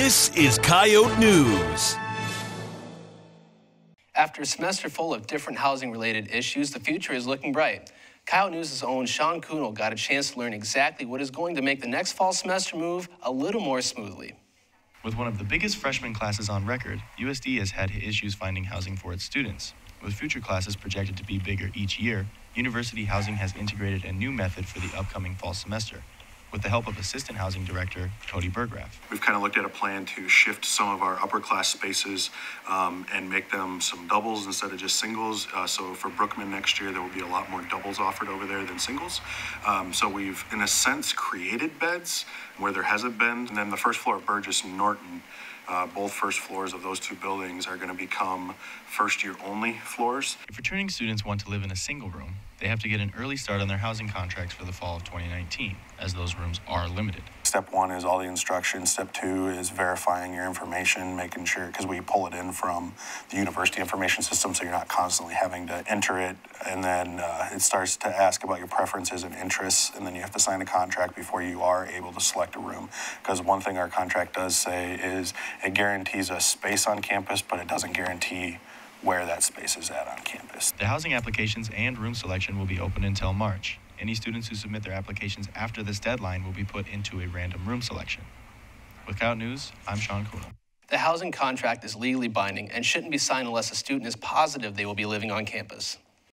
This is Coyote News. After a semester full of different housing related issues, the future is looking bright. Coyote News' own Sean Kuhnel got a chance to learn exactly what is going to make the next fall semester move a little more smoothly. With one of the biggest freshman classes on record, USD has had issues finding housing for its students. With future classes projected to be bigger each year, University Housing has integrated a new method for the upcoming fall semester with the help of Assistant Housing Director Cody Burgraff. We've kind of looked at a plan to shift some of our upper class spaces um, and make them some doubles instead of just singles. Uh, so for Brookman next year, there will be a lot more doubles offered over there than singles. Um, so we've, in a sense, created beds where there hasn't been. And then the first floor of Burgess Norton. Uh, both first floors of those two buildings are going to become first year only floors. If returning students want to live in a single room, they have to get an early start on their housing contracts for the fall of 2019, as those rooms are limited. Step one is all the instructions. Step two is verifying your information, making sure, because we pull it in from the university information system, so you're not constantly having to enter it. And then uh, it starts to ask about your preferences and interests, and then you have to sign a contract before you are able to select a room. Because one thing our contract does say is it guarantees a space on campus, but it doesn't guarantee where that space is at on campus. The housing applications and room selection will be open until March. Any students who submit their applications after this deadline will be put into a random room selection. With Coyote News, I'm Sean Kuhnel. The housing contract is legally binding and shouldn't be signed unless a student is positive they will be living on campus.